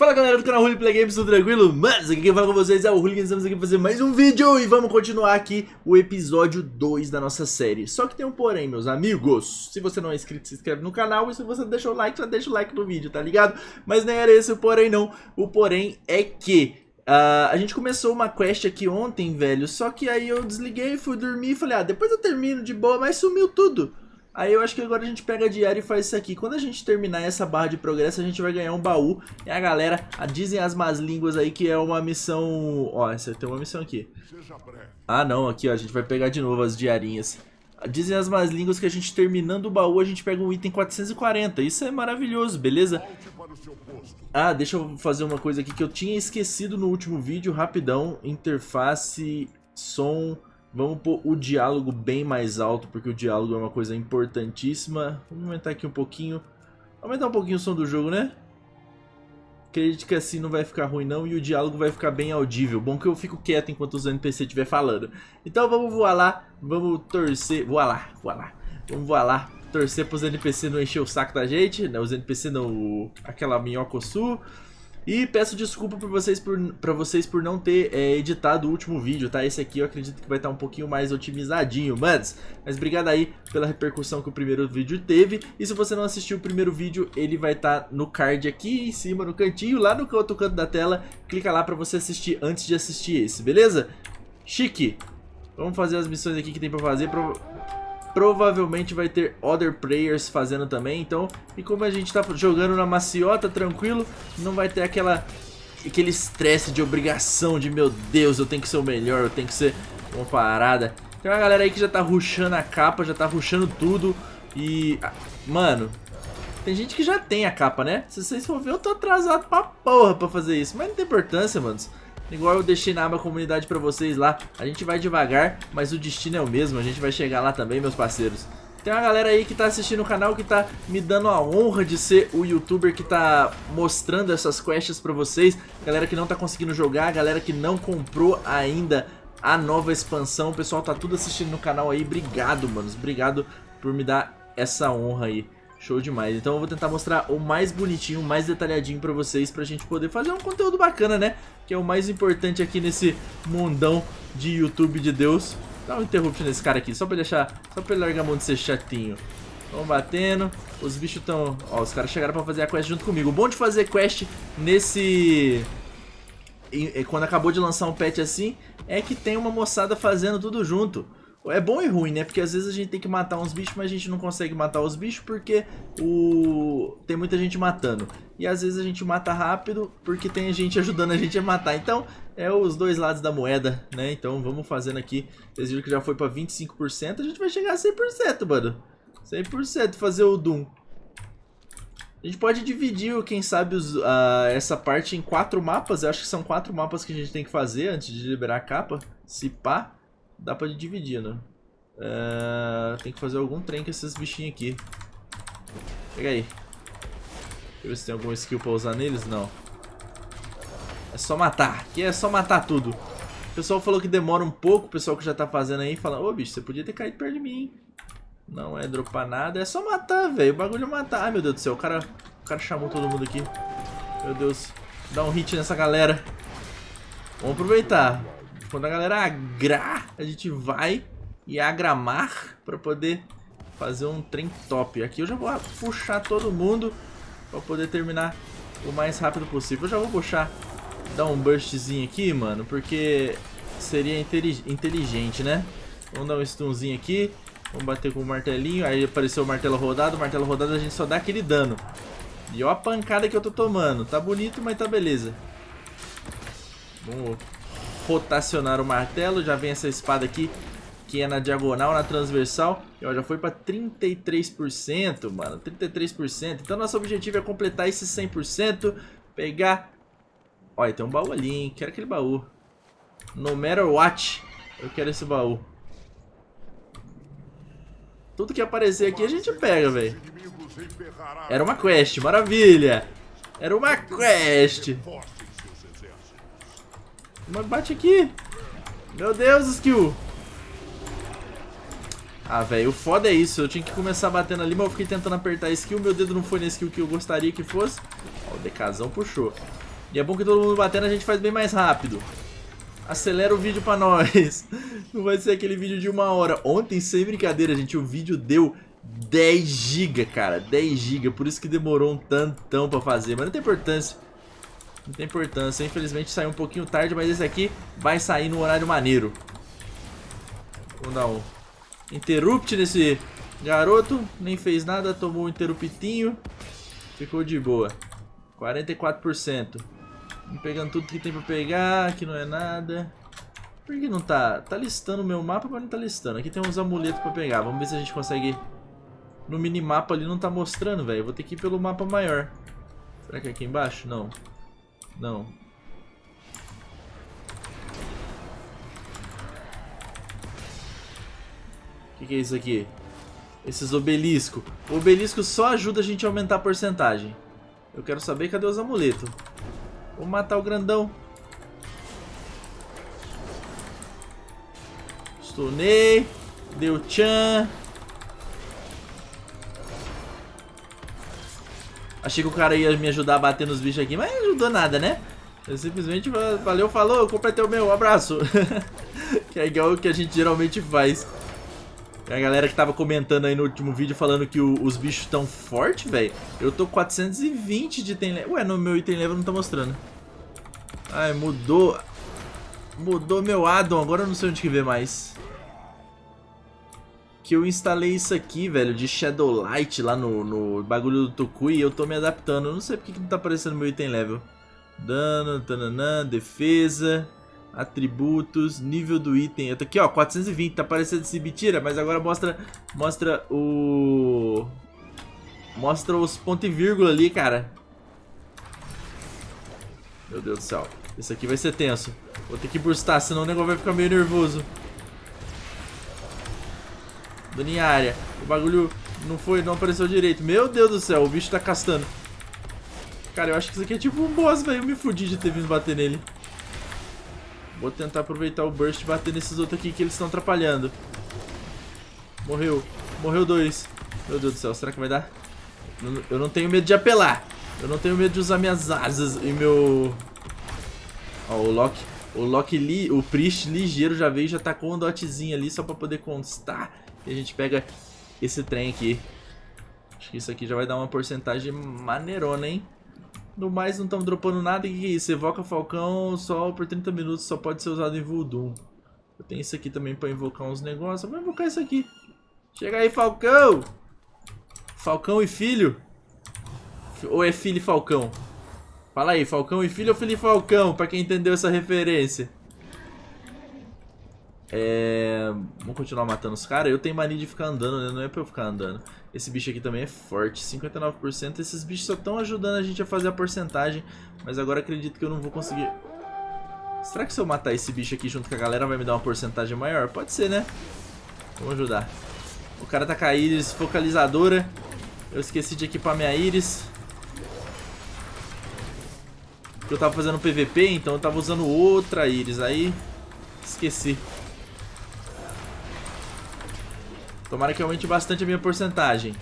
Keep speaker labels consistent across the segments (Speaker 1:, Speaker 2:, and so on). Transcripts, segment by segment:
Speaker 1: Fala galera do canal Play Games, tudo tranquilo? Mas aqui quem fala com vocês é o Hooligan, estamos aqui para fazer mais um vídeo e vamos continuar aqui o episódio 2 da nossa série. Só que tem um porém, meus amigos, se você não é inscrito, se inscreve no canal e se você deixou o like, já deixa o like no vídeo, tá ligado? Mas nem era esse o porém não, o porém é que uh, a gente começou uma quest aqui ontem, velho, só que aí eu desliguei, fui dormir e falei, ah, depois eu termino de boa, mas sumiu tudo. Aí eu acho que agora a gente pega a diária e faz isso aqui. Quando a gente terminar essa barra de progresso, a gente vai ganhar um baú. E a galera, a, dizem as más línguas aí que é uma missão... Ó, essa tem uma missão aqui. Ah, não, aqui ó, a gente vai pegar de novo as diarinhas. Dizem as más línguas que a gente terminando o baú, a gente pega um item 440. Isso é maravilhoso, beleza? Ah, deixa eu fazer uma coisa aqui que eu tinha esquecido no último vídeo, rapidão. Interface, som... Vamos pôr o diálogo bem mais alto, porque o diálogo é uma coisa importantíssima. Vamos aumentar aqui um pouquinho. Aumentar um pouquinho o som do jogo, né? Acredito que assim não vai ficar ruim não e o diálogo vai ficar bem audível. Bom que eu fico quieto enquanto os NPC estiver falando. Então vamos voar lá, vamos torcer... Voar lá, voar lá. Vamos voar lá, torcer para os NPC não encher o saco da gente. Né? Os NPC não... aquela minhoca sul. E peço desculpa por vocês por, pra vocês por não ter é, editado o último vídeo, tá? Esse aqui eu acredito que vai estar tá um pouquinho mais otimizadinho, mas... Mas obrigado aí pela repercussão que o primeiro vídeo teve. E se você não assistiu o primeiro vídeo, ele vai estar tá no card aqui em cima, no cantinho, lá no outro canto da tela. Clica lá pra você assistir antes de assistir esse, beleza? Chique! Vamos fazer as missões aqui que tem pra fazer. Pro provavelmente vai ter other players fazendo também, então, e como a gente tá jogando na maciota, tranquilo, não vai ter aquela aquele estresse de obrigação de, meu Deus, eu tenho que ser o melhor, eu tenho que ser uma parada. Tem uma galera aí que já tá ruxando a capa, já tá ruxando tudo e, mano, tem gente que já tem a capa, né? Se vocês for ver, eu tô atrasado pra porra pra fazer isso, mas não tem importância, mano. Igual eu deixei na aba comunidade pra vocês lá. A gente vai devagar, mas o destino é o mesmo. A gente vai chegar lá também, meus parceiros. Tem uma galera aí que tá assistindo o canal que tá me dando a honra de ser o youtuber que tá mostrando essas quests pra vocês. Galera que não tá conseguindo jogar, galera que não comprou ainda a nova expansão. O pessoal tá tudo assistindo no canal aí. Obrigado, manos. Obrigado por me dar essa honra aí. Show demais. Então eu vou tentar mostrar o mais bonitinho, o mais detalhadinho pra vocês, pra gente poder fazer um conteúdo bacana, né? Que é o mais importante aqui nesse mundão de YouTube de Deus. Dá um interrupt nesse cara aqui, só pra deixar, só pra ele largar a mão de ser chatinho. Vamos batendo, os bichos estão... Ó, os caras chegaram pra fazer a quest junto comigo. O bom de fazer quest nesse... Quando acabou de lançar um patch assim, é que tem uma moçada fazendo tudo junto. É bom e ruim, né? Porque às vezes a gente tem que matar uns bichos, mas a gente não consegue matar os bichos porque o... tem muita gente matando. E às vezes a gente mata rápido porque tem gente ajudando a gente a matar. Então, é os dois lados da moeda, né? Então vamos fazendo aqui. Vocês viram que já foi pra 25%, a gente vai chegar a 100%, mano. 100% fazer o Doom. A gente pode dividir, quem sabe, os, uh, essa parte em quatro mapas. Eu acho que são quatro mapas que a gente tem que fazer antes de liberar a capa. Se pá. Dá pra dividir, né? Uh, tem que fazer algum trem com esses bichinhos aqui. Pega aí. Deixa eu ver se tem algum skill pra usar neles. Não. É só matar. Aqui é só matar tudo. O pessoal falou que demora um pouco. O pessoal que já tá fazendo aí fala... Ô, bicho, você podia ter caído perto de mim. Não é dropar nada. É só matar, velho. O bagulho é matar. Ai, meu Deus do céu. O cara, o cara chamou todo mundo aqui. Meu Deus. Dá um hit nessa galera. Vamos aproveitar. Quando a galera agrar, a gente vai e agramar para poder fazer um trem top. Aqui eu já vou puxar todo mundo para poder terminar o mais rápido possível. Eu já vou puxar, dar um burstzinho aqui, mano, porque seria inteligente, né? Vamos dar um stunzinho aqui. Vamos bater com o martelinho. Aí apareceu o martelo rodado. O martelo rodado a gente só dá aquele dano. E ó a pancada que eu tô tomando. Tá bonito, mas tá beleza. Vamos rotacionar o martelo. Já vem essa espada aqui, que é na diagonal, na transversal. E ó, já foi pra 33%, mano. 33%. Então nosso objetivo é completar esse 100%. Pegar... Olha, tem um baú ali, hein. Quero aquele baú. No matter what, eu quero esse baú. Tudo que aparecer aqui a gente pega, velho. Era uma quest, maravilha. Era uma quest. Mas bate aqui. Meu Deus, skill. Ah, velho, o foda é isso. Eu tinha que começar batendo ali, mas eu fiquei tentando apertar a skill. Meu dedo não foi na skill que eu gostaria que fosse. Ó, o DKzão puxou. E é bom que todo mundo batendo a gente faz bem mais rápido. Acelera o vídeo pra nós. Não vai ser aquele vídeo de uma hora. Ontem, sem brincadeira, gente, o vídeo deu 10 GB, cara. 10 GB. Por isso que demorou um tantão pra fazer. Mas não tem importância. Não tem importância. Infelizmente saiu um pouquinho tarde, mas esse aqui vai sair no horário maneiro. Vamos dar um interrupt nesse garoto. Nem fez nada, tomou um interruptinho. Ficou de boa. 44%. Vamos pegando tudo que tem pra pegar. Aqui não é nada. Por que não tá? Tá listando o meu mapa, mas não tá listando. Aqui tem uns amuletos pra pegar. Vamos ver se a gente consegue... No minimapa ali não tá mostrando, velho. Vou ter que ir pelo mapa maior. Será que é aqui embaixo? Não. Não. O que, que é isso aqui? Esses obeliscos. O obelisco só ajuda a gente a aumentar a porcentagem. Eu quero saber cadê os amuletos. Vou matar o grandão. Stunei. Deu tchan. Achei que o cara ia me ajudar a bater nos bichos aqui, mas não ajudou nada, né? Eu simplesmente valeu, falou, completei o meu, um abraço. que é igual o que a gente geralmente faz. A galera que tava comentando aí no último vídeo falando que o, os bichos tão fortes, velho. Eu tô 420 de item level. Ué, no meu item level não tá mostrando. Ai, mudou. Mudou meu addon, agora eu não sei onde que vê mais. Que eu instalei isso aqui, velho, de Shadowlight lá no, no bagulho do Tokui e eu tô me adaptando. Eu não sei porque que não tá aparecendo meu item level. Dano, tananã, defesa, atributos, nível do item. Eu tô aqui, ó, 420, tá aparecendo esse mentira, mas agora mostra, mostra o... Mostra os pontos e vírgula ali, cara. Meu Deus do céu. Esse aqui vai ser tenso. Vou ter que burstar, senão o negócio vai ficar meio nervoso. Dano em área. O bagulho não foi, não apareceu direito. Meu Deus do céu, o bicho tá castando. Cara, eu acho que isso aqui é tipo um boss, velho. Eu me fudi de ter vindo bater nele. Vou tentar aproveitar o burst e bater nesses outros aqui que eles estão atrapalhando. Morreu. Morreu dois. Meu Deus do céu, será que vai dar? Eu não tenho medo de apelar. Eu não tenho medo de usar minhas asas e meu... Ó, o Loki... O Loki, li, o Priest ligeiro já veio e já tacou um dotzinho ali só pra poder constar. E a gente pega esse trem aqui. Acho que isso aqui já vai dar uma porcentagem maneirona, hein? No mais, não estamos dropando nada. O que é isso? Evoca Falcão só por 30 minutos. Só pode ser usado em Voodoo. Eu tenho isso aqui também pra invocar uns negócios. Vou invocar isso aqui. Chega aí, Falcão! Falcão e filho? Ou é filho e Falcão? Fala aí, Falcão e filho ou filho e Falcão? Pra quem entendeu essa referência. É... Vamos continuar matando os caras. Eu tenho mania de ficar andando, né? Não é pra eu ficar andando. Esse bicho aqui também é forte, 59%. Esses bichos só estão ajudando a gente a fazer a porcentagem. Mas agora acredito que eu não vou conseguir... Será que se eu matar esse bicho aqui junto com a galera vai me dar uma porcentagem maior? Pode ser, né? Vamos ajudar. O cara tá com a íris focalizadora. Eu esqueci de equipar minha íris. Eu tava fazendo PVP, então eu tava usando outra íris. Aí, esqueci. Tomara que aumente bastante a minha porcentagem.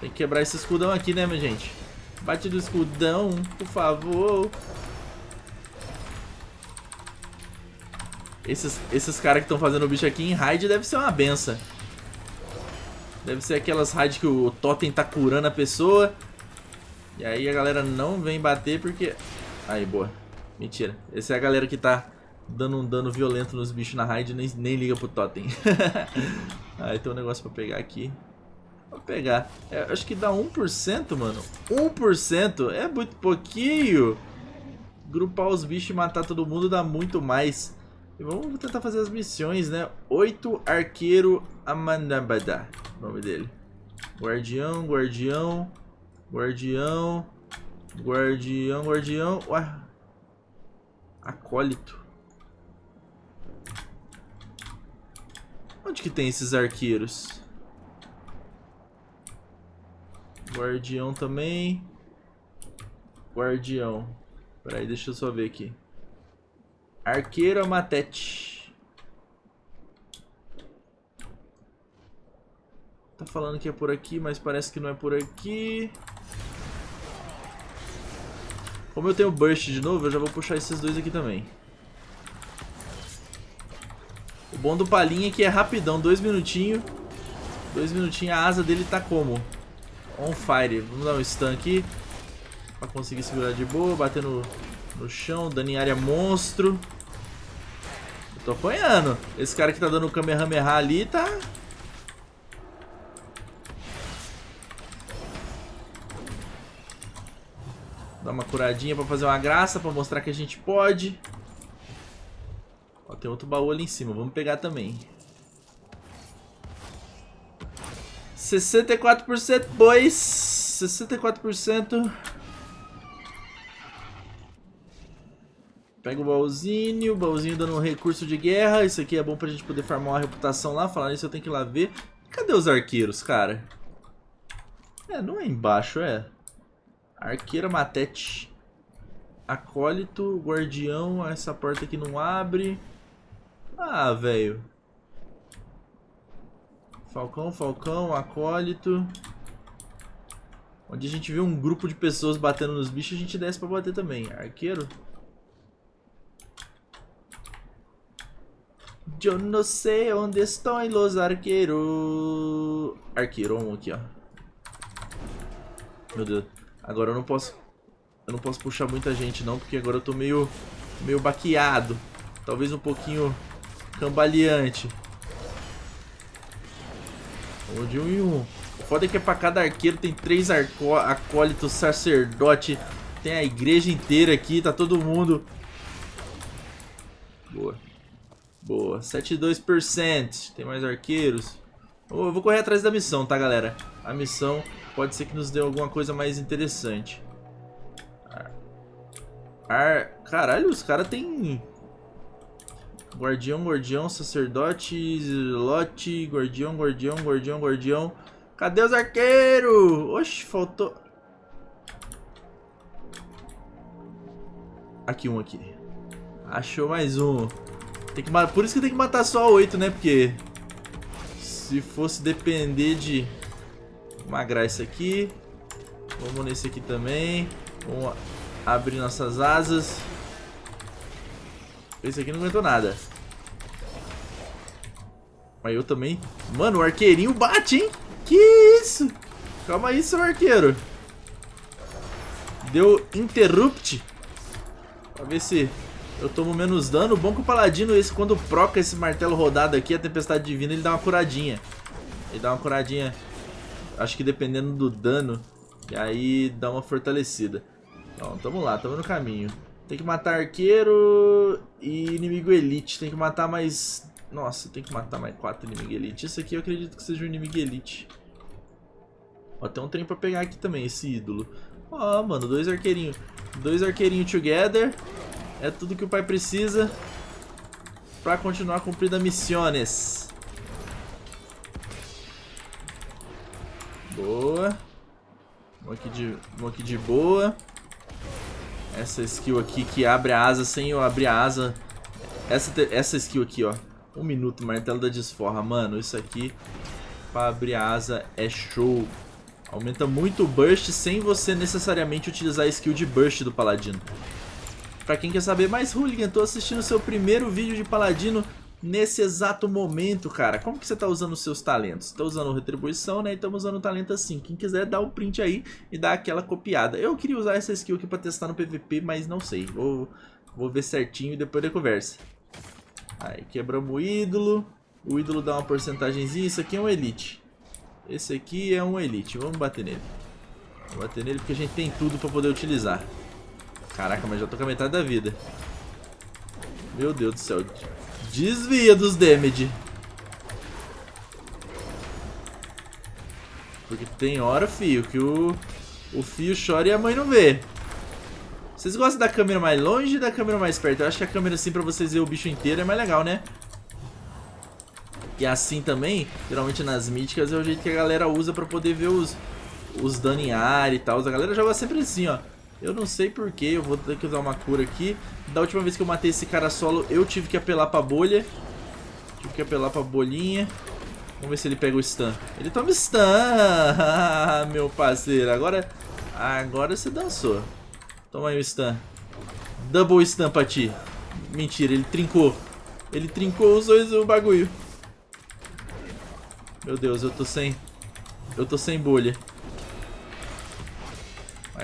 Speaker 1: Tem que quebrar esse escudão aqui, né, minha gente? Bate do escudão, por favor. Esses, esses caras que estão fazendo o bicho aqui em raid deve ser uma benção. Deve ser aquelas raids que o totem tá curando a pessoa. E aí a galera não vem bater porque... Aí, boa. Mentira. Essa é a galera que tá dando um dano violento nos bichos na raid nem, nem liga pro totem. Aí tem um negócio pra pegar aqui. Vou pegar. É, acho que dá 1%, mano. 1% é muito pouquinho. Grupar os bichos e matar todo mundo dá muito mais. E vamos tentar fazer as missões, né? Oito Arqueiro Amanabada. Nome dele. Guardião, guardião, guardião, guardião, guardião. Ué. Acólito. Onde que tem esses arqueiros? Guardião também. Guardião. Peraí, deixa eu só ver aqui. Arqueiro Matete. Tá falando que é por aqui, mas parece que não é por aqui. Como eu tenho burst de novo, eu já vou puxar esses dois aqui também. O bom do palinha é que é rapidão, dois minutinhos. Dois minutinhos, a asa dele tá como? On fire. Vamos dar um stun aqui. Pra conseguir segurar de boa, bater no, no chão, dano em área monstro. Eu tô apanhando. Esse cara que tá dando o Kamehameha ali tá... Dá uma curadinha pra fazer uma graça, pra mostrar que a gente pode. Ó, tem outro baú ali em cima, vamos pegar também. 64% boys. 64%. Pega o baúzinho, o baúzinho dando um recurso de guerra. Isso aqui é bom pra gente poder farmar uma reputação lá. Falar isso eu tenho que ir lá ver. Cadê os arqueiros, cara? É, não é embaixo, é. Arqueira Matete. Acólito, guardião. Essa porta aqui não abre. Ah, velho. Falcão, Falcão, Acólito. Onde a gente vê um grupo de pessoas batendo nos bichos, a gente desce pra bater também. Arqueiro. Eu não sei onde estão os arqueiros. Arqueiro, um aqui, ó. Meu Deus. Agora eu não posso... Eu não posso puxar muita gente não, porque agora eu tô meio... Meio baqueado. Talvez um pouquinho cambaleante. Vamos de um em um. O foda é que é pra cada arqueiro tem três acólitos, sacerdote. Tem a igreja inteira aqui, tá todo mundo... Boa. Boa. 72%. Tem mais arqueiros. Eu vou correr atrás da missão, tá, galera? A missão pode ser que nos dê alguma coisa mais interessante. Ar... Caralho, os caras tem... Guardião, guardião, sacerdote, lote, guardião, guardião, guardião, guardião. Cadê os arqueiros? Oxe, faltou... Aqui um aqui. Achou mais um. Tem que... Por isso que tem que matar só oito, né? Porque... Se fosse depender de magrar isso aqui. Vamos nesse aqui também. Vamos abrir nossas asas. Esse aqui não aguentou nada. Mas eu também... Mano, o arqueirinho bate, hein? Que isso? Calma aí, seu arqueiro. Deu interrupt. Pra ver se eu tomo menos dano. Bom que o paladino, esse, quando proca esse martelo rodado aqui, a tempestade divina, ele dá uma curadinha. Ele dá uma curadinha acho que dependendo do dano, e aí dá uma fortalecida. Então, tamo lá, tamo no caminho. Tem que matar arqueiro e inimigo elite. Tem que matar mais... Nossa, tem que matar mais quatro inimigos elite. Esse aqui eu acredito que seja um inimigo elite. Ó, tem um trem pra pegar aqui também, esse ídolo. Ó, mano, dois arqueirinhos. Dois arqueirinhos together. É tudo que o pai precisa pra continuar cumprindo missões. Boa. Vamos aqui de, vamos aqui de boa. Essa skill aqui que abre a asa sem eu abrir a asa. Essa, essa skill aqui, ó. Um minuto, martelo da desforra. Mano, isso aqui pra abrir a asa é show. Aumenta muito o burst sem você necessariamente utilizar a skill de burst do paladino. Pra quem quer saber mais, Hooligan, tô assistindo seu primeiro vídeo de paladino nesse exato momento, cara. Como que você tá usando os seus talentos? Tá usando retribuição, né? E estamos usando o talento assim. Quem quiser dá o print aí e dá aquela copiada. Eu queria usar essa skill aqui pra testar no PVP, mas não sei. Vou, vou ver certinho e depois da conversa. Aí, quebramos o ídolo. O ídolo dá uma porcentagemzinha. Isso aqui é um elite. Esse aqui é um elite. Vamos bater nele. Vamos bater nele porque a gente tem tudo pra poder utilizar. Caraca, mas já tô com a metade da vida. Meu Deus do céu. Desvia dos damage. Porque tem hora, fio, que o, o fio chora e a mãe não vê. Vocês gostam da câmera mais longe ou da câmera mais perto? Eu acho que a câmera assim pra vocês verem o bicho inteiro é mais legal, né? E assim também, geralmente nas míticas é o jeito que a galera usa pra poder ver os, os dano em área e tal. A galera joga sempre assim, ó. Eu não sei porquê, eu vou ter que usar uma cura aqui. Da última vez que eu matei esse cara solo, eu tive que apelar pra bolha. Tive que apelar pra bolinha. Vamos ver se ele pega o stun. Ele toma stun, meu parceiro. Agora, agora você dançou. Toma aí o stun. Double stun pra ti. Mentira, ele trincou. Ele trincou os dois o bagulho. Meu Deus, eu tô sem... Eu tô sem bolha.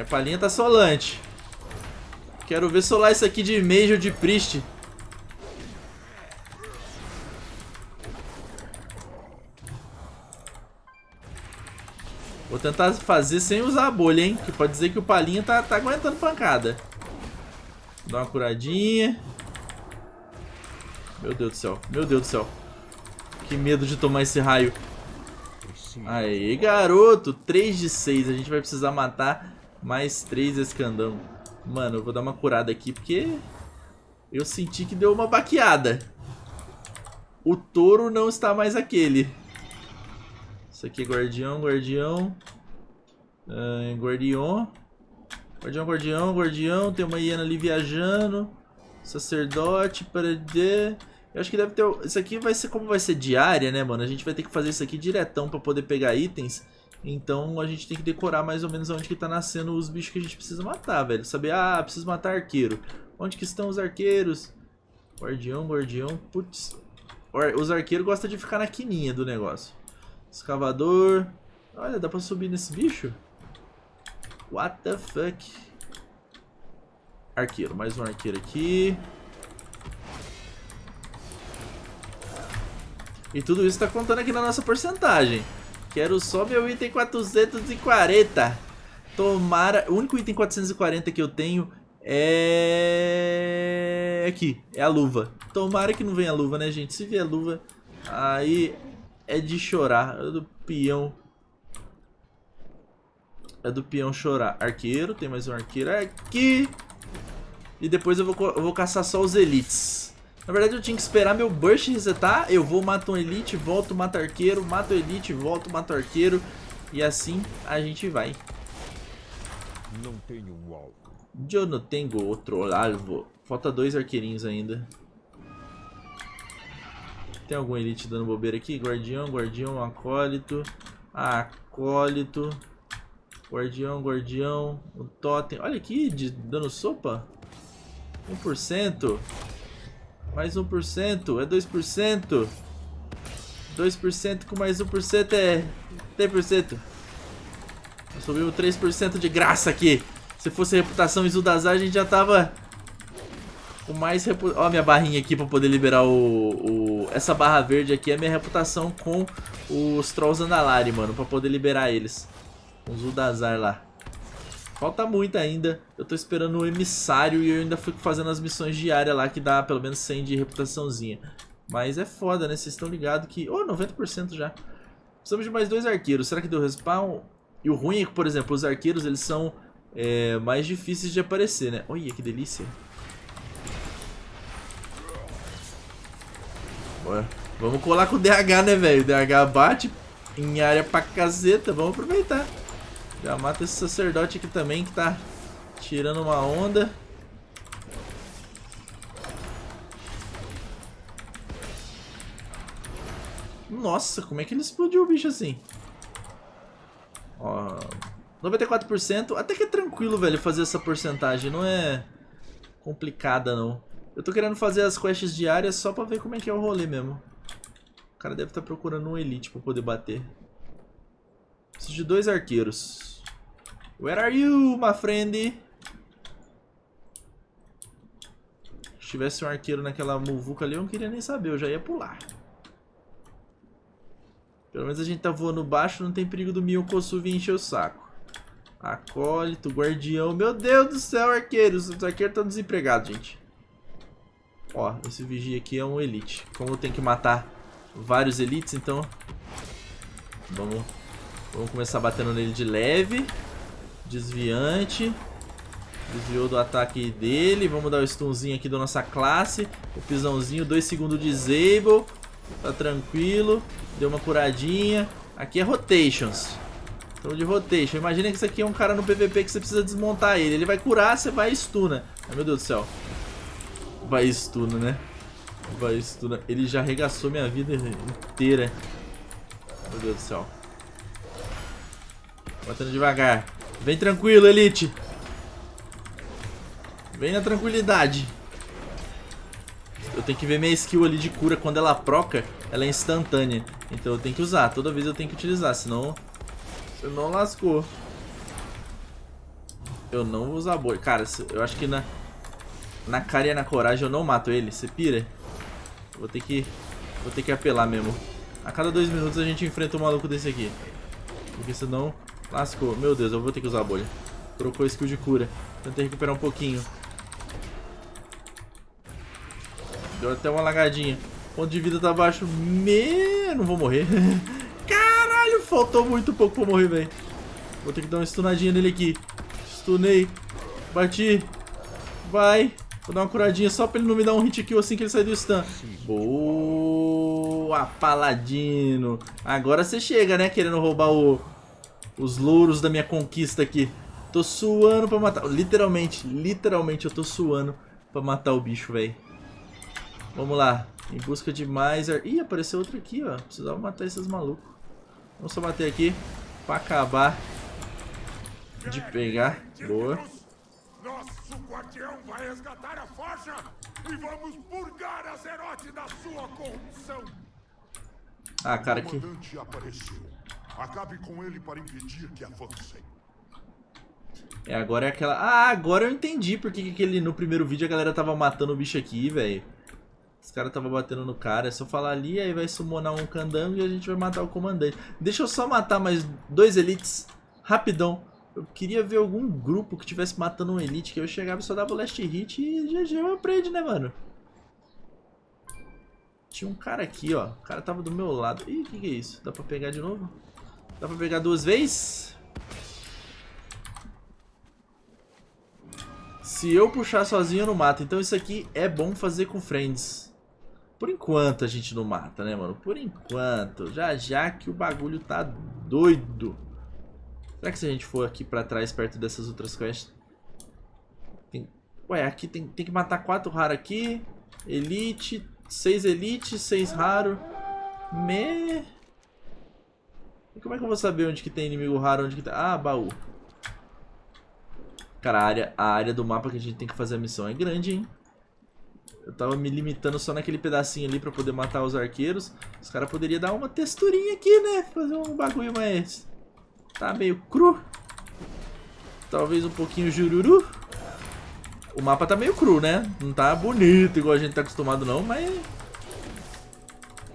Speaker 1: A palhinha tá solante. Quero ver solar isso aqui de Major de Priest. Vou tentar fazer sem usar a bolha, hein? Que pode dizer que o Palinha tá, tá aguentando pancada. Dá uma curadinha. Meu Deus do céu. Meu Deus do céu. Que medo de tomar esse raio. Aí, garoto. 3 de 6. A gente vai precisar matar mais 3 escandão. Mano, eu vou dar uma curada aqui porque eu senti que deu uma baqueada. O touro não está mais aquele. Isso aqui é guardião, guardião. Uh, guardião. Guardião, guardião, guardião. Tem uma hiena ali viajando. Sacerdote, perder. Eu acho que deve ter... Isso aqui vai ser como vai ser diária, né, mano? A gente vai ter que fazer isso aqui diretão pra poder pegar itens. Então a gente tem que decorar mais ou menos onde que tá nascendo os bichos que a gente precisa matar, velho. Saber, ah, preciso matar arqueiro. Onde que estão os arqueiros? Guardião, guardião. Putz. Os arqueiros gostam de ficar na quininha do negócio. Escavador. Olha, dá pra subir nesse bicho? What the fuck? Arqueiro, mais um arqueiro aqui. E tudo isso tá contando aqui na nossa porcentagem. Quero só meu item 440. Tomara... O único item 440 que eu tenho é... Aqui, é a luva. Tomara que não venha a luva, né, gente? Se vier a luva, aí é de chorar. É do peão. É do peão chorar. Arqueiro, tem mais um arqueiro aqui. E depois eu vou, eu vou caçar só os elites. Na verdade eu tinha que esperar meu burst resetar. Eu vou, mato um elite, volto, mato arqueiro, mato elite, volto, mato arqueiro. E assim a gente vai. Não tenho um alvo. Eu não tenho outro alvo. Falta dois arqueirinhos ainda. Tem algum elite dando bobeira aqui? Guardião, guardião, acólito. Acólito. Guardião, guardião. O totem. Olha aqui, de, dando sopa. 1%. Mais 1%. É 2%. 2% com mais 1% é 3%. Subiu 3% de graça aqui. Se fosse reputação Izudazar, a gente já tava com mais reputação. Ó, minha barrinha aqui pra poder liberar o, o, Essa barra verde aqui é minha reputação com os Trolls Andalari, mano. Pra poder liberar eles. Os Udazar lá. Falta muito ainda. Eu tô esperando o emissário e eu ainda fico fazendo as missões diárias lá que dá pelo menos 100 de reputaçãozinha. Mas é foda, né? Vocês estão ligados que... Oh, 90% já. Precisamos de mais dois arqueiros. Será que deu respawn? E o ruim é que, por exemplo, os arqueiros eles são é, mais difíceis de aparecer, né? Olha que delícia. Bora. Vamos colar com o DH, né, velho? O DH bate em área pra caceta. Vamos aproveitar. Já mata esse sacerdote aqui também que tá tirando uma onda. Nossa, como é que ele explodiu o bicho assim? Ó, 94%. Até que é tranquilo, velho, fazer essa porcentagem. Não é complicada, não. Eu tô querendo fazer as quests diárias só pra ver como é que é o rolê mesmo. O cara deve estar tá procurando um elite pra poder bater. Preciso de dois arqueiros. Where are you, my friend? Se tivesse um arqueiro naquela muvuca ali, eu não queria nem saber. Eu já ia pular. Pelo menos a gente tá voando baixo, não tem perigo do Miyokosu vir encher o saco. Acólito, guardião. Meu Deus do céu, arqueiros. Os arqueiros estão desempregados, gente. Ó, esse vigia aqui é um elite. Como eu tenho que matar vários elites, então... Vamos, vamos começar batendo nele de leve. Desviante. Desviou do ataque dele. Vamos dar o stunzinho aqui da nossa classe. O pisãozinho, 2 segundos disable. Tá tranquilo. Deu uma curadinha. Aqui é rotations. Então de rotation. Imagina que isso aqui é um cara no PVP que você precisa desmontar ele. Ele vai curar, você vai stuna. Ai, meu Deus do céu. Vai stuna, né? Vai stuna. Ele já arregaçou minha vida inteira. Meu Deus do céu. Batendo devagar. Vem tranquilo, Elite. Vem na tranquilidade. Eu tenho que ver minha skill ali de cura. Quando ela proca, ela é instantânea. Então eu tenho que usar. Toda vez eu tenho que utilizar. Senão... Senão lascou. Eu não vou usar boi. Cara, eu acho que na... Na cara e na coragem eu não mato ele. Você pira? Vou ter que... Vou ter que apelar mesmo. A cada dois minutos a gente enfrenta um maluco desse aqui. Porque senão... Lascou. Meu Deus, eu vou ter que usar a bolha. Trocou skill de cura. Tentei recuperar um pouquinho. Deu até uma lagadinha. Ponto de vida tá baixo. Me... Não vou morrer. Caralho, faltou muito pouco pra morrer, velho. Vou ter que dar uma stunadinha nele aqui. Stunei. Bati. Vai. Vou dar uma curadinha só pra ele não me dar um hit kill assim que ele sair do stun. Boa, Paladino. Agora você chega, né? Querendo roubar o, os louros da minha conquista aqui. Tô suando pra matar. Literalmente, literalmente eu tô suando pra matar o bicho, velho. Vamos lá. Em busca de mais... Ih, apareceu outro aqui, ó. Precisava matar esses malucos. Vamos só bater aqui pra acabar de pegar. Boa. Nosso guardião vai resgatar a forja e vamos purgar Azeroth da sua corrupção. Ah, cara, que... Acabe com ele para impedir que avancem. É, agora é aquela... Ah, agora eu entendi porque que aquele... no primeiro vídeo a galera tava matando o bicho aqui, velho. Os caras tava batendo no cara. É só falar ali, aí vai summonar um candango e a gente vai matar o comandante. Deixa eu só matar mais dois elites. Rapidão. Eu queria ver algum grupo que tivesse matando um elite, que eu chegava e só dava o last hit e GG eu aprende, né, mano? Tinha um cara aqui, ó. O cara tava do meu lado. Ih, o que, que é isso? Dá pra pegar de novo? Dá pra pegar duas vezes? Se eu puxar sozinho, eu não mato. Então isso aqui é bom fazer com friends. Por enquanto a gente não mata, né, mano? Por enquanto. Já já que o bagulho tá doido. Será que se a gente for aqui pra trás, perto dessas outras quests... Tem... Ué, aqui tem, tem que matar quatro raros aqui. Elite, seis elite, seis raro. Me... E como é que eu vou saber onde que tem inimigo raro, onde que tá... Ah, baú. Cara, a área, a área do mapa que a gente tem que fazer a missão é grande, hein? Eu tava me limitando só naquele pedacinho ali pra poder matar os arqueiros. Os caras poderiam dar uma texturinha aqui, né? Fazer um bagulho mais... Tá meio cru. Talvez um pouquinho jururu. O mapa tá meio cru, né? Não tá bonito igual a gente tá acostumado não, mas...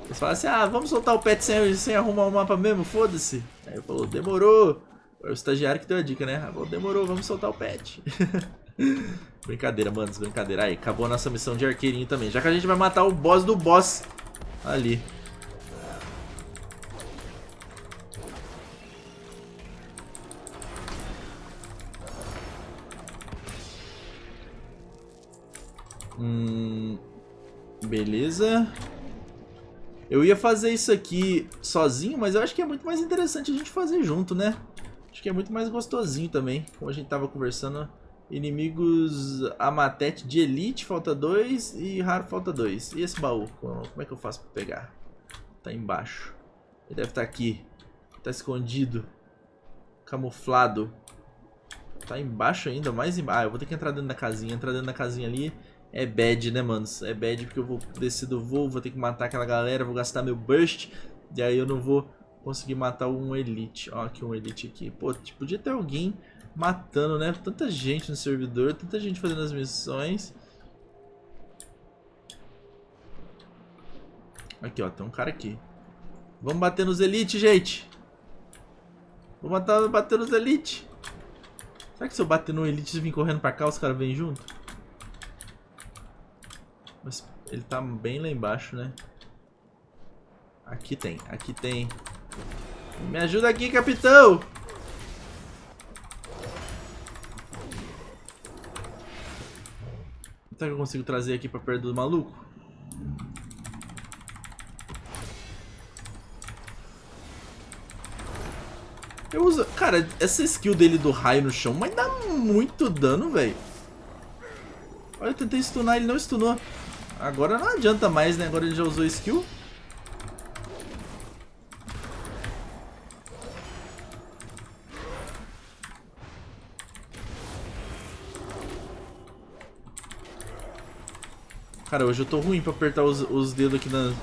Speaker 1: Eles falam assim, ah, vamos soltar o pet sem, sem arrumar o mapa mesmo, foda-se. Aí eu falou, demorou. Foi o estagiário que deu a dica, né? Falou, demorou, vamos soltar o pet. brincadeira, manos, brincadeira. Aí, acabou a nossa missão de arqueirinho também. Já que a gente vai matar o boss do boss ali. Hum, beleza. Eu ia fazer isso aqui sozinho, mas eu acho que é muito mais interessante a gente fazer junto, né? Acho que é muito mais gostosinho também, como a gente tava conversando. Inimigos Amatete de Elite, falta dois e Raro falta dois. E esse baú, como é que eu faço pra pegar? Tá embaixo. Ele deve estar tá aqui. Tá escondido. Camuflado. Tá embaixo ainda, mais embaixo. Ah, eu vou ter que entrar dentro da casinha. Entrar dentro da casinha ali é bad, né, mano? É bad porque eu vou descer do voo, vou ter que matar aquela galera, vou gastar meu burst. E aí eu não vou conseguir matar um elite. Ó, aqui um elite aqui. Pô, tipo, podia ter alguém matando, né? Tanta gente no servidor, tanta gente fazendo as missões. Aqui, ó, tem um cara aqui. Vamos bater nos elite, gente. Vamos matar, bater nos elite. Será que se eu bater no elite e vir correndo pra cá, os caras vêm junto? Ele tá bem lá embaixo, né? Aqui tem, aqui tem. Me ajuda aqui, capitão! Será que eu consigo trazer aqui pra perto do maluco? Eu uso... Cara, essa skill dele do raio no chão, mas dá muito dano, velho. Olha, eu tentei stunar, ele não stunou. Agora não adianta mais, né? Agora ele já usou skill. Cara, hoje eu tô ruim pra apertar os, os dedos aqui na...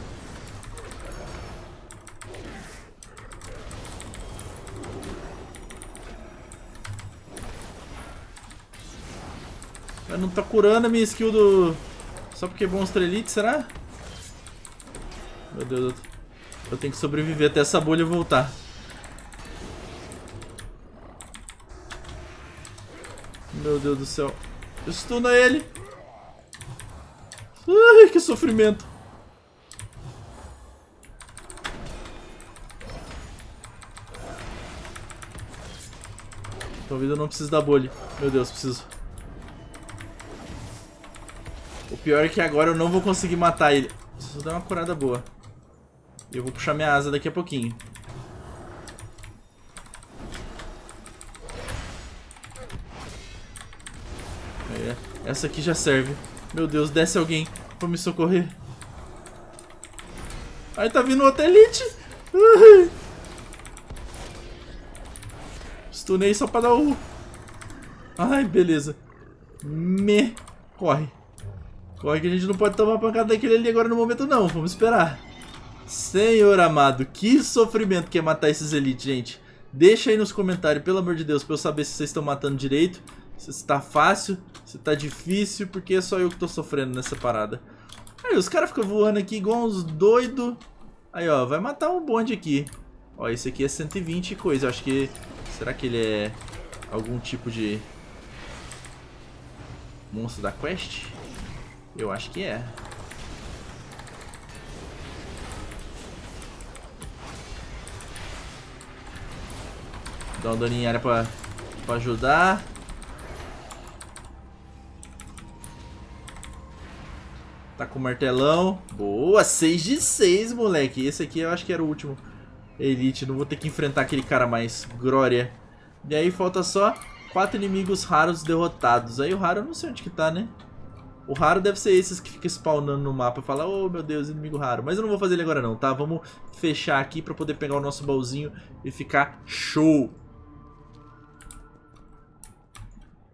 Speaker 1: Mas não tá curando a minha skill do... Só porque é Monster Elite, será? Meu Deus, eu tenho que sobreviver até essa bolha voltar. Meu Deus do céu. Estuna ele. Ai, que sofrimento. Talvez eu não precise da bolha. Meu Deus, preciso. Pior é que agora eu não vou conseguir matar ele. Preciso dar uma curada boa. Eu vou puxar minha asa daqui a pouquinho. É, essa aqui já serve. Meu Deus, desce alguém pra me socorrer. Aí tá vindo outro elite. Stunei só pra dar o... Ai, beleza. Me... Corre. Corre que a gente não pode tomar pancada daquele ali agora no momento não. Vamos esperar. Senhor amado, que sofrimento que é matar esses elites, gente. Deixa aí nos comentários, pelo amor de Deus, pra eu saber se vocês estão matando direito. Se tá fácil, se tá difícil, porque é só eu que tô sofrendo nessa parada. Aí, os caras ficam voando aqui igual uns doidos. Aí, ó, vai matar um bonde aqui. Ó, esse aqui é 120 e coisa. Eu acho que... Será que ele é algum tipo de... Monstro da quest? Eu acho que é. Dá uma daninho em área pra, pra ajudar. Tá com o martelão. Boa, 6 de 6, moleque. Esse aqui eu acho que era o último Elite. Não vou ter que enfrentar aquele cara mais. Glória. E aí falta só quatro inimigos raros derrotados. Aí o raro eu não sei onde que tá, né? O raro deve ser esses que ficam spawnando no mapa e falar, oh meu Deus, inimigo raro. Mas eu não vou fazer ele agora não, tá? Vamos fechar aqui pra poder pegar o nosso baúzinho e ficar show.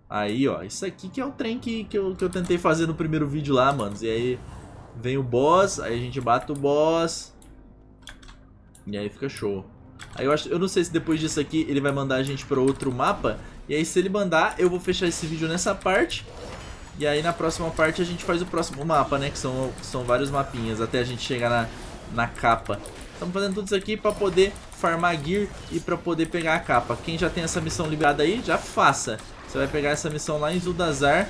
Speaker 1: Aí, ó, isso aqui que é o trem que, que, eu, que eu tentei fazer no primeiro vídeo lá, manos. E aí vem o boss, aí a gente bate o boss. E aí fica show. Aí eu, acho, eu não sei se depois disso aqui ele vai mandar a gente para outro mapa. E aí se ele mandar, eu vou fechar esse vídeo nessa parte. E aí na próxima parte a gente faz o próximo mapa, né? Que são, são vários mapinhas, até a gente chegar na, na capa. Estamos fazendo tudo isso aqui para poder farmar gear e para poder pegar a capa. Quem já tem essa missão liberada aí, já faça. Você vai pegar essa missão lá em Zuldazar.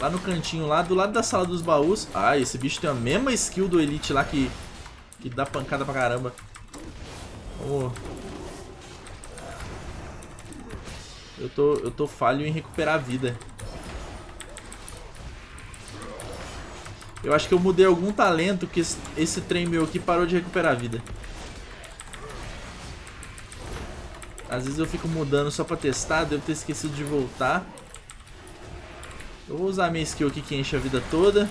Speaker 1: Lá no cantinho lá, do lado da sala dos baús. Ah, esse bicho tem a mesma skill do Elite lá que, que dá pancada pra caramba. Vamos... Eu tô, eu tô falho em recuperar a vida. Eu acho que eu mudei algum talento que esse, trem meu aqui parou de recuperar a vida. Às vezes eu fico mudando só pra testar, devo ter esquecido de voltar. Eu vou usar minha skill aqui que enche a vida toda.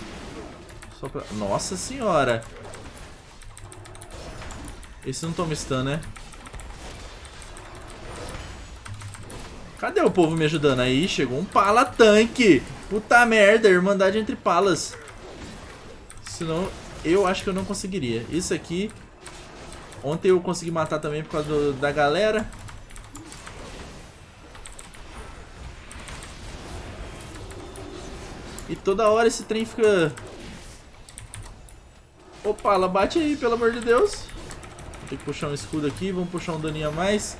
Speaker 1: Só pra... Nossa senhora! Esse não toma stun, né? Cadê o povo me ajudando? Aí, chegou um pala tanque! Puta merda, irmandade entre palas. Senão, eu acho que eu não conseguiria. Isso aqui... Ontem eu consegui matar também por causa do, da galera. E toda hora esse trem fica... Opa, ela bate aí, pelo amor de Deus. Vou ter que puxar um escudo aqui, vamos puxar um daninho a mais.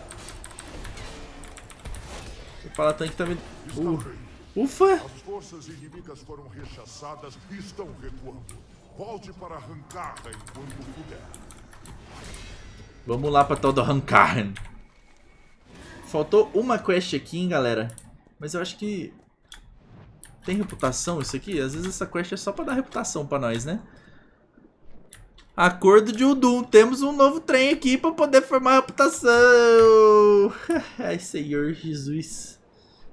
Speaker 1: O palatanque tá me... Uh. Ufa!
Speaker 2: As forças inimigas foram rechaçadas e estão recuando. Volte para Hankarren quando puder.
Speaker 1: Vamos lá pra tal do Hankarren. Faltou uma quest aqui, hein, galera. Mas eu acho que tem reputação isso aqui? Às vezes essa quest é só pra dar reputação pra nós, né? Acordo de Udum. Temos um novo trem aqui pra poder formar reputação. Ai, Senhor Jesus.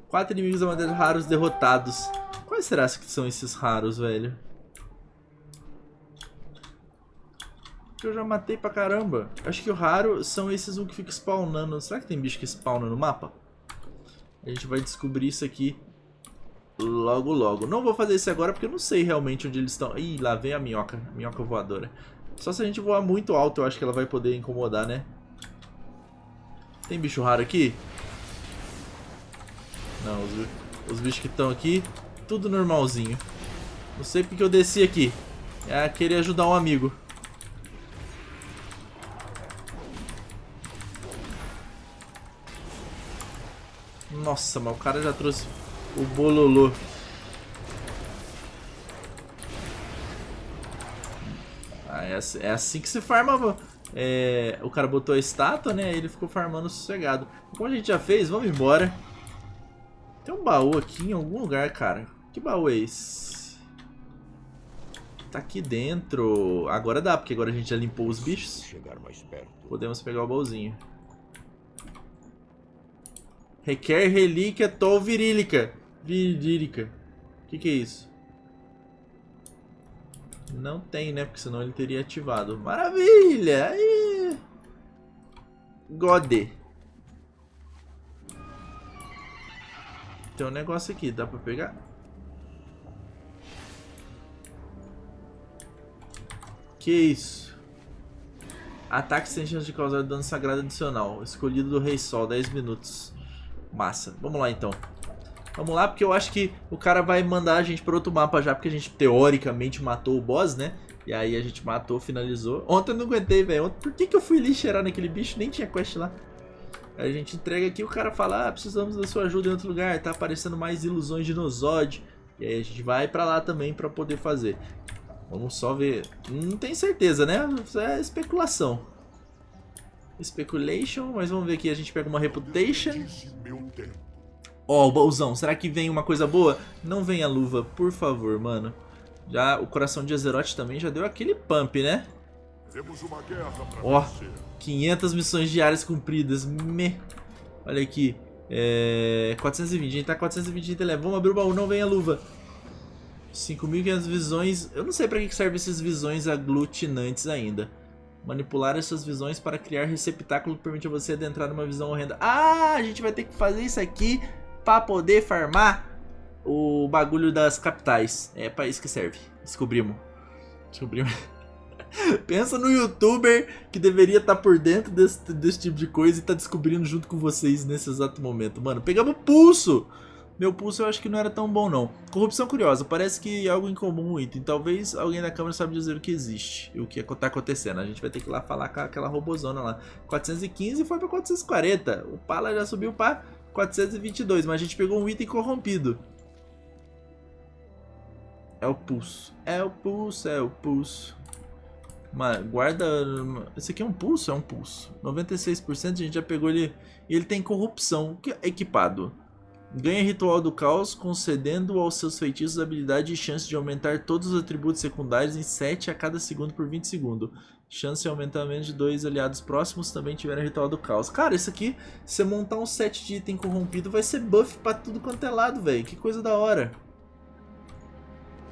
Speaker 1: Quatro inimigos amadeiros raros derrotados. Quais será que são esses raros, velho? Que eu já matei pra caramba. Acho que o raro são esses um que fica spawnando. Será que tem bicho que spawna no mapa? A gente vai descobrir isso aqui logo logo. Não vou fazer isso agora porque eu não sei realmente onde eles estão. Ih, lá vem a minhoca, a minhoca voadora. Só se a gente voar muito alto eu acho que ela vai poder incomodar, né? Tem bicho raro aqui? Não, os, os bichos que estão aqui, tudo normalzinho. Não sei porque eu desci aqui. É querer ajudar um amigo. Nossa, mas o cara já trouxe o bololô. Ah, é, assim, é assim que se farma. É, o cara botou a estátua, né? Ele ficou farmando sossegado. Como a gente já fez, vamos embora. Tem um baú aqui em algum lugar, cara. Que baú é esse? Tá aqui dentro. Agora dá, porque agora a gente já limpou os bichos. Podemos pegar o baúzinho. Requer relíquia tol virílica. Virílica. O que, que é isso? Não tem, né? Porque senão ele teria ativado. Maravilha! Aí... Gode. Tem um negócio aqui, dá pra pegar? Que isso? Ataque sem chance de causar dano sagrado adicional. Escolhido do Rei Sol, 10 minutos. Massa. Vamos lá então. Vamos lá, porque eu acho que o cara vai mandar a gente para outro mapa já, porque a gente teoricamente matou o boss, né? E aí a gente matou, finalizou. Ontem eu não aguentei, velho. Por que, que eu fui ali cheirar naquele bicho? Nem tinha quest lá. Aí a gente entrega aqui o cara fala, ah, precisamos da sua ajuda em outro lugar. Tá aparecendo mais ilusões de Nozod. E aí a gente vai pra lá também pra poder fazer. Vamos só ver. Não tem certeza, né? É especulação. Speculation, mas vamos ver aqui. A gente pega uma Reputation. Ó, oh, o baúzão. Será que vem uma coisa boa? Não vem a luva, por favor, mano. Já o coração de Azeroth também já deu aquele pump, né? Ó, oh, 500 missões diárias cumpridas. Me. Olha aqui. É... 420. A gente tá 420 de telefone. Vamos abrir o baú, não vem a luva. 5.500 visões. Eu não sei pra que servem esses visões aglutinantes ainda. Manipular essas visões para criar receptáculo que permite a você adentrar numa visão horrenda. Ah, a gente vai ter que fazer isso aqui para poder farmar o bagulho das capitais. É para isso que serve. Descobrimos. Descobrimos. Pensa no youtuber que deveria estar tá por dentro desse, desse tipo de coisa e tá descobrindo junto com vocês nesse exato momento. Mano, pegamos pulso! Meu pulso eu acho que não era tão bom não. Corrupção curiosa, parece que é algo incomum o item. Talvez alguém da câmera saiba dizer o que existe o que está acontecendo. A gente vai ter que ir lá falar com aquela robozona lá. 415 foi para 440. O Pala já subiu para 422, mas a gente pegou um item corrompido. É o pulso. É o pulso, é o pulso. Mas guarda... Esse aqui é um pulso? É um pulso. 96% a gente já pegou ele... Ele tem corrupção é equipado. Ganha ritual do caos, concedendo aos seus feitiços a habilidade e chance de aumentar todos os atributos secundários em 7 a cada segundo por 20 segundos. Chance de aumentamento de dois aliados próximos também tiveram ritual do caos. Cara, isso aqui, se você montar um set de item corrompido, vai ser buff pra tudo quanto é lado, velho. Que coisa da hora.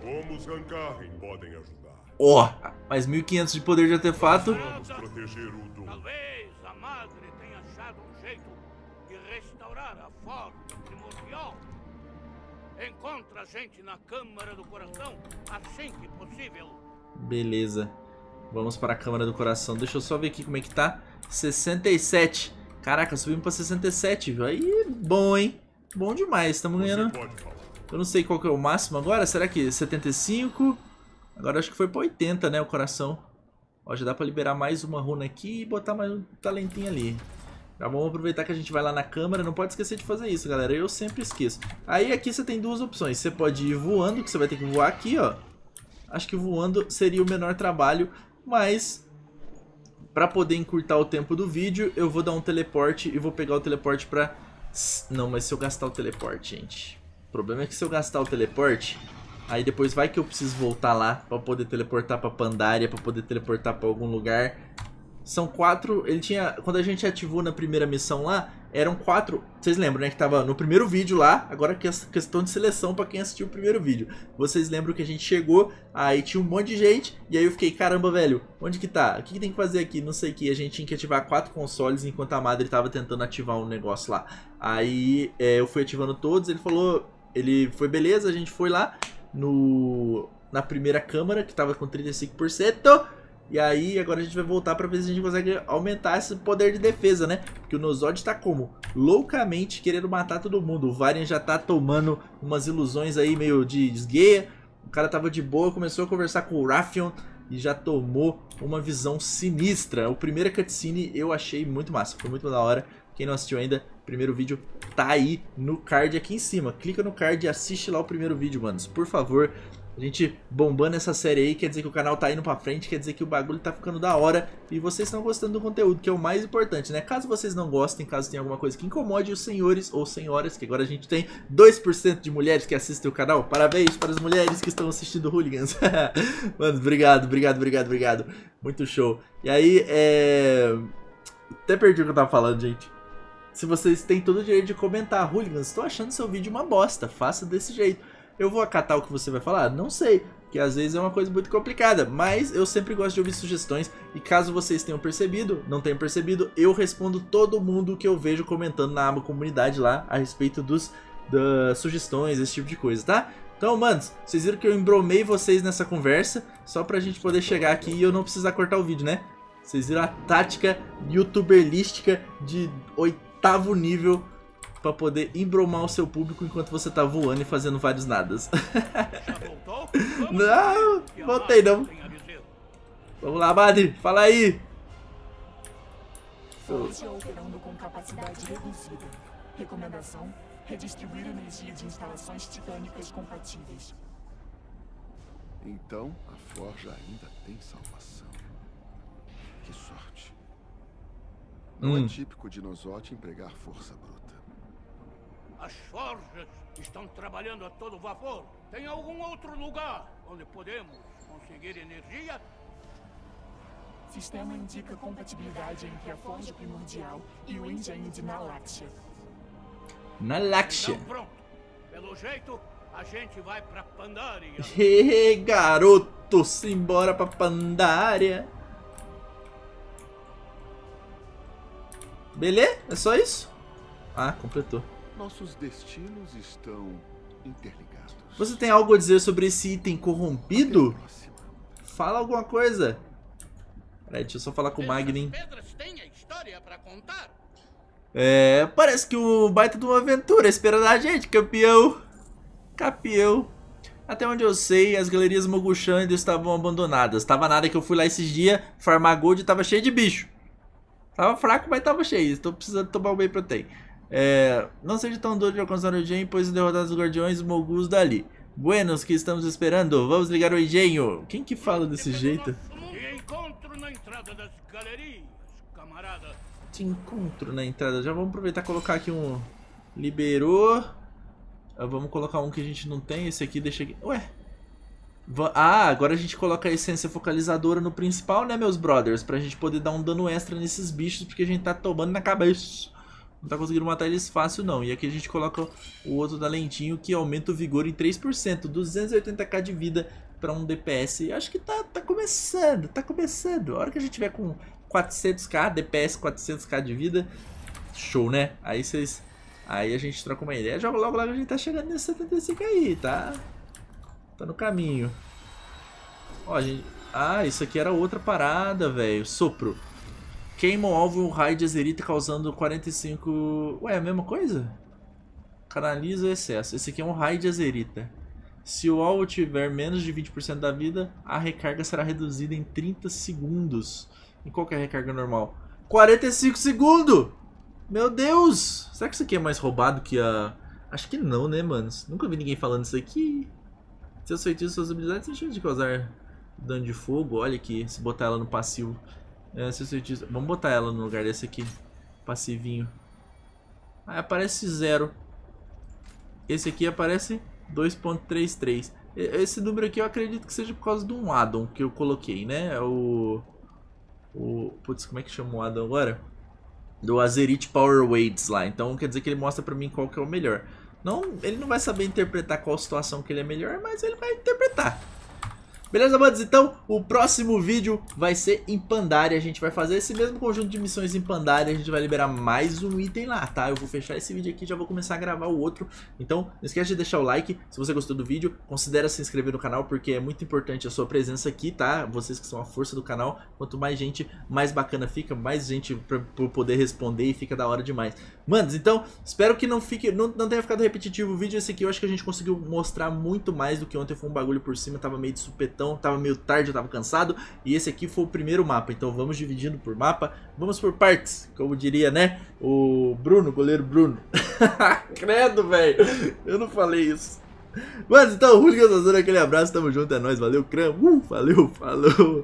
Speaker 2: Como os Gankarren podem ajudar?
Speaker 1: Ó, oh, mais 1500 de poder de artefato. Vamos proteger o.
Speaker 3: Talvez a madre tenha achado um jeito de restaurar a forma. Encontra a gente na Câmara do Coração assim que possível.
Speaker 1: Beleza. Vamos para a Câmara do Coração. Deixa eu só ver aqui como é que tá. 67. Caraca, subimos para 67, viu? Aí, bom, hein? Bom demais. Estamos ganhando... Eu não sei qual que é o máximo agora. Será que 75? Agora acho que foi para 80, né? O coração. Ó, já dá para liberar mais uma runa aqui e botar mais um talentinho ali. Já vamos aproveitar que a gente vai lá na câmera. Não pode esquecer de fazer isso, galera. Eu sempre esqueço. Aí aqui você tem duas opções. Você pode ir voando, que você vai ter que voar aqui, ó. Acho que voando seria o menor trabalho, mas... Pra poder encurtar o tempo do vídeo, eu vou dar um teleporte e vou pegar o teleporte pra... Não, mas se eu gastar o teleporte, gente... O problema é que se eu gastar o teleporte, aí depois vai que eu preciso voltar lá pra poder teleportar pra Pandaria, pra poder teleportar pra algum lugar. São quatro. Ele tinha. Quando a gente ativou na primeira missão lá, eram quatro. Vocês lembram, né? Que tava no primeiro vídeo lá. Agora que questão de seleção para quem assistiu o primeiro vídeo. Vocês lembram que a gente chegou, aí tinha um monte de gente. E aí eu fiquei, caramba, velho, onde que tá? O que, que tem que fazer aqui? Não sei o que. A gente tinha que ativar quatro consoles enquanto a madre tava tentando ativar um negócio lá. Aí é, eu fui ativando todos. Ele falou. ele foi beleza, a gente foi lá no na primeira câmara, que tava com 35%. E aí, agora a gente vai voltar pra ver se a gente consegue aumentar esse poder de defesa, né? Porque o Nozod tá como? Loucamente querendo matar todo mundo. O Varian já tá tomando umas ilusões aí meio de esgueia. O cara tava de boa, começou a conversar com o Raffion e já tomou uma visão sinistra. O primeiro cutscene eu achei muito massa, foi muito da hora. Quem não assistiu ainda, primeiro vídeo tá aí no card aqui em cima. Clica no card e assiste lá o primeiro vídeo, manos. Por favor, a gente bombando essa série aí, quer dizer que o canal tá indo pra frente, quer dizer que o bagulho tá ficando da hora e vocês estão gostando do conteúdo, que é o mais importante, né? Caso vocês não gostem, caso tenha alguma coisa que incomode os senhores ou senhoras, que agora a gente tem 2% de mulheres que assistem o canal, parabéns para as mulheres que estão assistindo Hooligans. Mano, obrigado, obrigado, obrigado, obrigado. Muito show. E aí, é... Até perdi o que eu tava falando, gente. Se vocês têm todo o direito de comentar, Hooligans, estou achando seu vídeo uma bosta, faça desse jeito. Eu vou acatar o que você vai falar? Não sei, que às vezes é uma coisa muito complicada, mas eu sempre gosto de ouvir sugestões e caso vocês tenham percebido, não tenham percebido, eu respondo todo mundo que eu vejo comentando na aba comunidade lá a respeito dos das sugestões, esse tipo de coisa, tá? Então, manos, vocês viram que eu embromei vocês nessa conversa só pra gente poder chegar aqui e eu não precisar cortar o vídeo, né? Vocês viram a tática youtuberlística de oitavo nível para poder embromar o seu público enquanto você tá voando e fazendo vários nadas. não, voltei não. Vamos lá, Madre, fala aí.
Speaker 4: Forte operando com capacidade reduzida. Recomendação: redistribuir energia de instalações titânicas compatíveis.
Speaker 2: Então, a Forja ainda tem salvação. Que sorte. Não
Speaker 1: Hum.
Speaker 2: é típico de Nozote empregar força bruta.
Speaker 3: As forjas estão trabalhando a todo vapor. Tem algum outro lugar onde podemos conseguir energia?
Speaker 4: Sistema indica compatibilidade entre a forja primordial e o engenho de Nalaxia.
Speaker 1: Na Laxia.
Speaker 3: Então pronto. Pelo jeito, a gente vai pra Pandaria.
Speaker 1: Hehe, garoto, simbora pra Pandaria. Beleza? É só isso? Ah, completou.
Speaker 2: Nossos destinos estão interligados.
Speaker 1: Você tem algo a dizer sobre esse item corrompido? Fala alguma coisa. Peraí, deixa eu só falar com o Magnin.
Speaker 3: Essas pedras têm a história pra contar.
Speaker 1: É, parece que o baita de uma aventura esperando a gente, campeão. Campeão. Até onde eu sei, as galerias Mogushan ainda estavam abandonadas. Tava nada que eu fui lá esses dias, farmar gold e tava cheio de bicho. Tava fraco, mas tava cheio. Estou precisando tomar um Whey Protein. É, não seja tão doido de alcançar o engenho, pois derrotar os guardiões Mogus dali. Buenos, que estamos esperando? Vamos ligar o engenho. Quem que fala desse jeito?
Speaker 3: E encontro na entrada das galerias, camarada.
Speaker 1: Te encontro na entrada. Já vamos aproveitar e colocar aqui um... Liberou. Ah, Vamos colocar um que a gente não tem. Esse aqui deixa aqui. Ué. Ah, agora a gente coloca a essência focalizadora no principal, né, meus brothers? Pra gente poder dar um dano extra nesses bichos, porque a gente tá tomando na cabeça. Não tá conseguindo matar eles fácil, não. E aqui a gente coloca o outro da lentinho, que aumenta o vigor em 3%. 280k de vida pra um DPS. Acho que tá, tá começando, tá começando. A hora que a gente tiver com 400k, DPS 400k de vida, show, né? Aí vocês... Aí a gente troca uma ideia. Logo, logo, logo a gente tá chegando nesse 75 aí, tá? Tá no caminho. Ó, gente... Ah, isso aqui era outra parada, velho. Sopro. Queima o alvo e um raio de azerita causando 45... Ué, é a mesma coisa? Canaliza o excesso. Esse aqui é um raio de azerita. Se o alvo tiver menos de 20% da vida, a recarga será reduzida em 30 segundos. E qual que é recarga normal? 45 segundos! Meu Deus! Será que isso aqui é mais roubado que a... Acho que não, né, manos? Nunca vi ninguém falando isso aqui. Seus feitiços suas habilidades têm chance de causar dano de fogo. Olha aqui, se botar ela no passivo. É, seus feitiços... Vamos botar ela no lugar desse aqui. Passivinho. Aí aparece zero. Esse aqui aparece 2.33. E- Esse número aqui eu acredito que seja por causa de um addon que eu coloquei, né? É o... O... Putz, como é que chama o addon agora? Do Azerite Power Weights lá. Então quer dizer que ele mostra pra mim qual que é o melhor. Não, ele não vai saber interpretar qual situação que ele é melhor, mas ele vai interpretar. Beleza, manos? Então, o próximo vídeo vai ser em Pandaria. A gente vai fazer esse mesmo conjunto de missões em Pandaria. A gente vai liberar mais um item lá, tá? Eu vou fechar esse vídeo aqui e já vou começar a gravar o outro. Então, não esquece de deixar o like se você gostou do vídeo. Considere se inscrever no canal, porque é muito importante a sua presença aqui, tá? Vocês que são a força do canal. Quanto mais gente, mais bacana fica. Mais gente pra, pra poder responder e fica da hora demais. Manos, então, espero que não fique não, não tenha ficado repetitivo o vídeo. Esse aqui eu acho que a gente conseguiu mostrar muito mais do que ontem. Foi um bagulho por cima, tava meio de supetão, tava meio tarde, eu tava cansado. E esse aqui foi o primeiro mapa, então vamos dividindo por mapa. Vamos por partes, como diria, né? O Bruno, goleiro Bruno. Credo, velho. Eu não falei isso. Mas então, Hooligans Azul, aquele abraço, tamo junto, é nóis, valeu, Cram. Uh, valeu, falou.